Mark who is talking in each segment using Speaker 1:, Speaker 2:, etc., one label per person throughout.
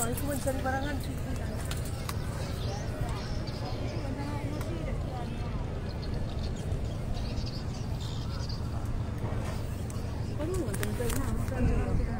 Speaker 1: Oh, itu mencari barangan. Kapan?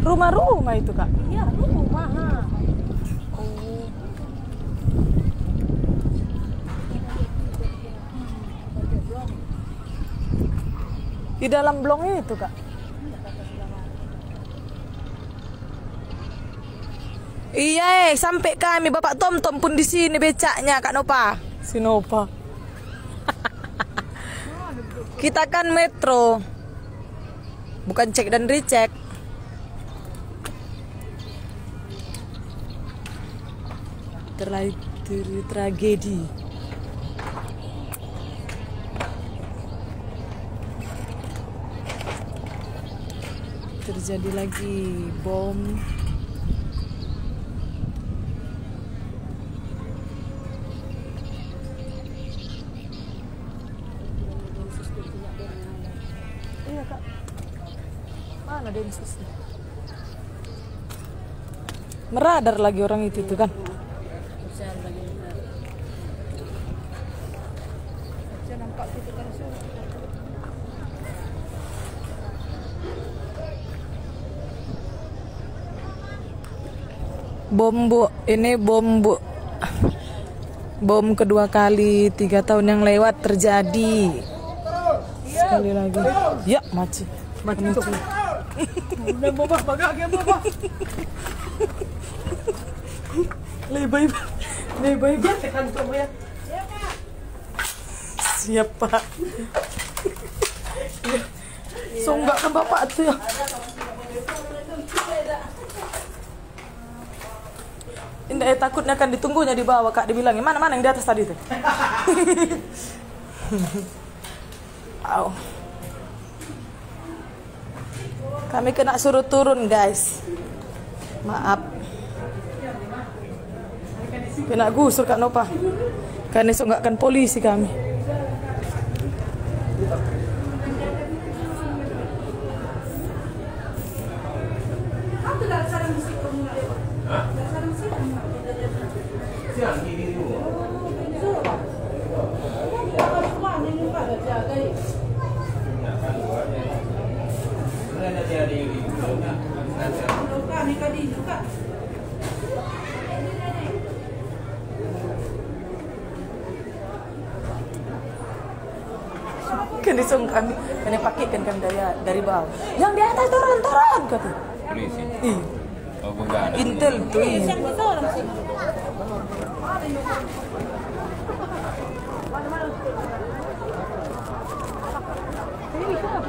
Speaker 2: Rumah-rumah itu kak.
Speaker 1: Iya, rumah. ha.
Speaker 2: Oh. Di dalam blong itu kak. Iya, eh, sampai kami Bapak Tom Tom pun di sini becaknya Kak Nopa. Si Nopa. Kita kan metro. Bukan cek dan recheck. Tra- tra- tragedi. Terjadi lagi bom. Iya kak. Mana densusnya? Meradar lagi orang itu tuh kan.
Speaker 1: Nampak situ kan.
Speaker 2: Bom bu, ini bom bu. Bom kedua kali tiga tahun yang lewat terjadi. Sekali lagi. Ya, maci.
Speaker 1: Mati tu. Udah bapa, bagak ya bapa.
Speaker 2: Lebay, lebay ba?
Speaker 1: Tekan tu ya.
Speaker 2: Siap pak. Songgak ke bapak tuh ya. Indah eh, takutnya akan ditunggunya di bawah kak dibilangin mana mana yang di atas tadi tuh. Au. Kami kena suruh turun guys. Maaf. Kena gusur kak Nopa. Karena esok nggak akan polisi kami. Kan disung kami, kami pakaikan kami dari dari bawah. Yang di atas turun turun kata.
Speaker 3: polisi
Speaker 2: Ih,
Speaker 3: oh
Speaker 2: Intel tuh.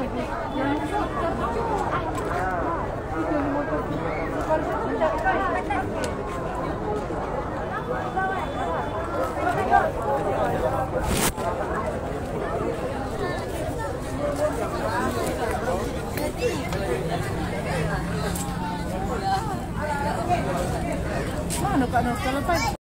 Speaker 2: Iya.
Speaker 1: Mana Kak Nur? Kalau